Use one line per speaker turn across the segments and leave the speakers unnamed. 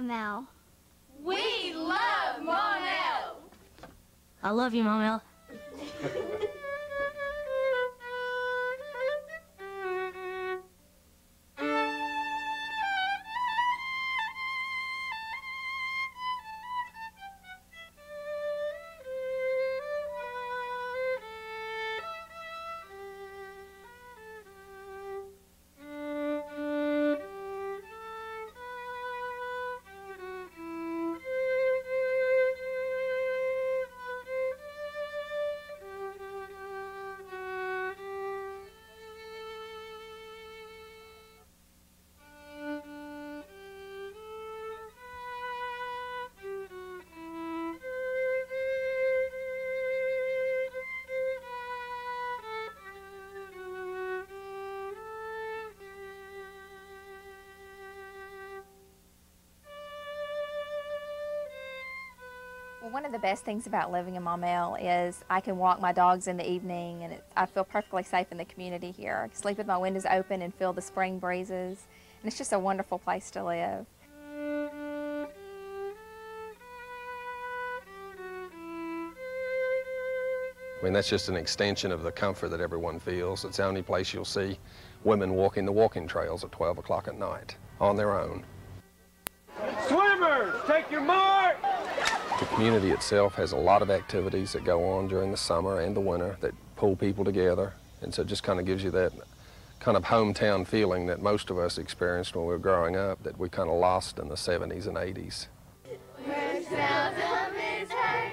Maumelle.
We love Maumelle.
I love you, Maumelle.
Well, one of the best things about living in Maumelle is I can walk my dogs in the evening and it, I feel perfectly safe in the community here. I can sleep with my windows open and feel the spring breezes. And it's just a wonderful place to live.
I mean, that's just an extension of the comfort that everyone feels. It's the only place you'll see women walking the walking trails at 12 o'clock at night on their own. The community itself has a lot of activities that go on during the summer and the winter that pull people together. And so it just kind of gives you that kind of hometown feeling that most of us experienced when we were growing up that we kind of lost in the 70s and 80s.
Where seldom is heard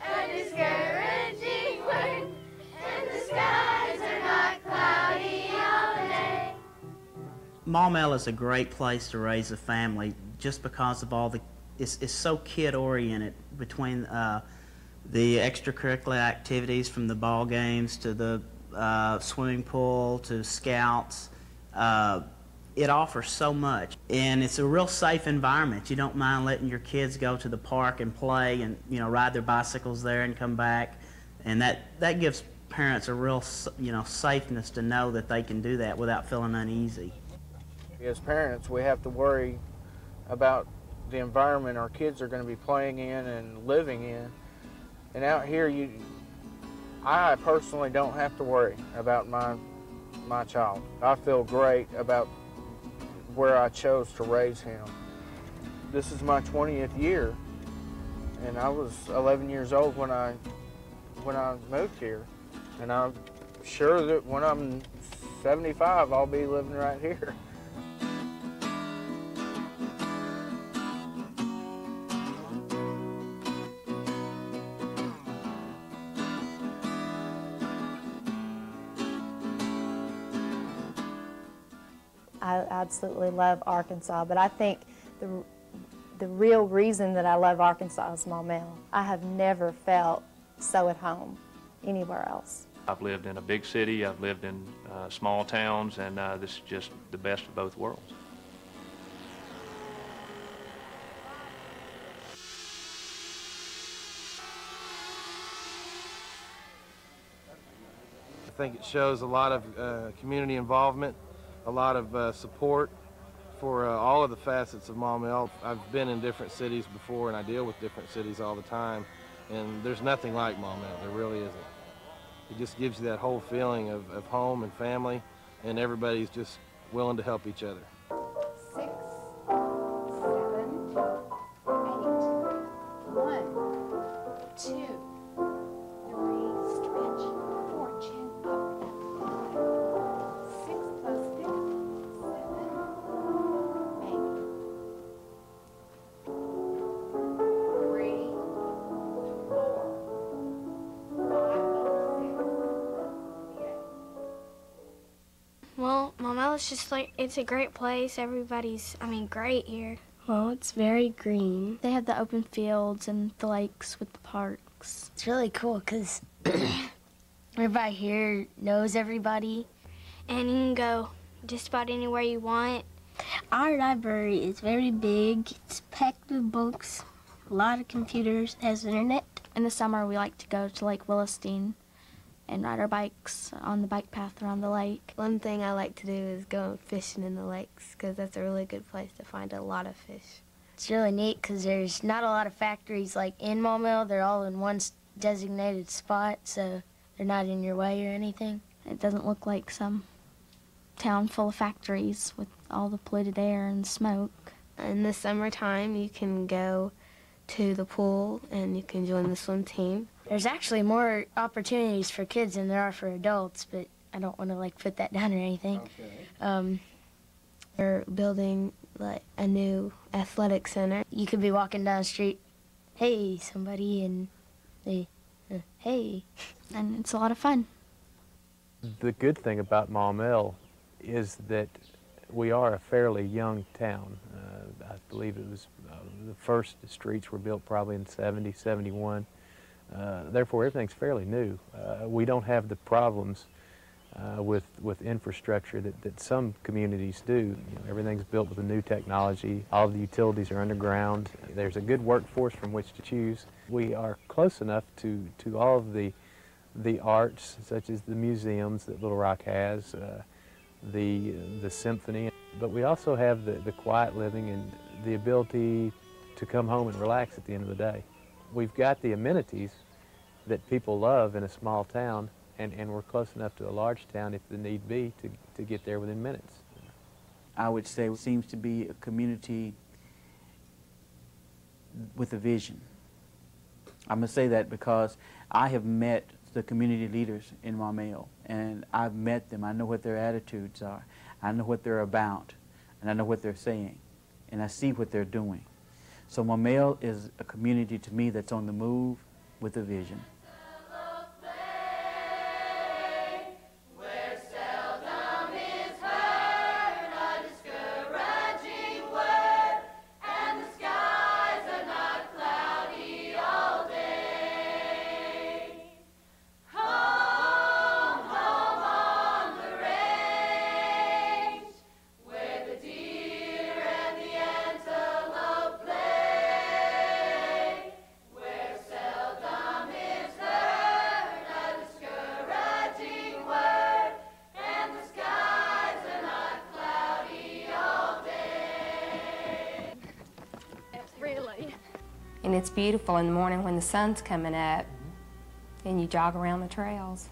a discouraging word, and the skies are not cloudy all day.
Maumelle is a great place to raise a family just because of all the, it's so kid oriented between uh, the extracurricular activities from the ball games to the uh, swimming pool to scouts. Uh, it offers so much and it's a real safe environment. You don't mind letting your kids go to the park and play and you know ride their bicycles there and come back and that, that gives parents a real you know safeness to know that they can do that without feeling uneasy.
As parents, we have to worry about the environment our kids are going to be playing in and living in. And out here, you, I personally don't have to worry about my my child. I feel great about where I chose to raise him. This is my 20th year, and I was 11 years old when I when I moved here, and I'm sure that when I'm 75, I'll be living right here.
I absolutely love Arkansas, but I think the, the real reason that I love Arkansas is Maumelle. I have never felt so at home anywhere else.
I've lived in a big city, I've lived in uh, small towns, and uh, this is just the best of both worlds.
I think it shows a lot of uh, community involvement, a lot of uh, support for uh, all of the facets of mom Maumelle. I've been in different cities before and I deal with different cities all the time, and there's nothing like mom Maumelle. There really isn't. It just gives you that whole feeling of, of home and family, and everybody's just willing to help each other.
Well, Maumelle is just like, it's a great place. Everybody's, I mean, great here.
Well, it's very green. They have the open fields and the lakes with the parks.
It's really cool because everybody here knows everybody.
And you can go just about anywhere you want.
Our library is very big. It's packed with books, a lot of computers, has internet. In the summer, we like to go to Lake Willastein and ride our bikes on the bike path around the lake.
One thing I like to do is go fishing in the lakes because that's a really good place to find a lot of fish.
It's really neat because there's not a lot of factories like in Maumelle. They're all in one designated spot, so they're not in your way or anything.
It doesn't look like some town full of factories with all the polluted air and smoke.
In the summertime, you can go to the pool and you can join the swim team.
There's actually more opportunities for kids than there are for adults, but I don't want to like put that down or anything. Um,
They're building like a new athletic center.
you could be walking down the street, hey, somebody, and they, uh, hey.
And it's a lot of fun.
The good thing about Maumelle is that we are a fairly young town. Uh, I believe it was uh, the first streets were built probably in 70, 71. Uh, therefore, everything's fairly new. Uh, we don't have the problems uh, with with infrastructure that, that some communities do. You know, everything's built with a new technology. All the utilities are underground. There's a good workforce from which to choose. We are close enough to, to all of the the arts, such as the museums that Little Rock has, uh, the the symphony, but we also have the, the quiet living and the ability to come home and relax at the end of the day. We've got the amenities that people love in a small town, and, and we're close enough to a large town if the need be to, to get there within minutes.
I would say it seems to be a community with a vision. I'm going to say that because I have met the community leaders in Maumelle, and I've met them. I know what their attitudes are. I know what they're about, and I know what they're saying, and I see what they're doing. So Maumelle is a community to me that's on the move with a vision.
And it's beautiful in the morning when the sun's coming up and you jog around the trails.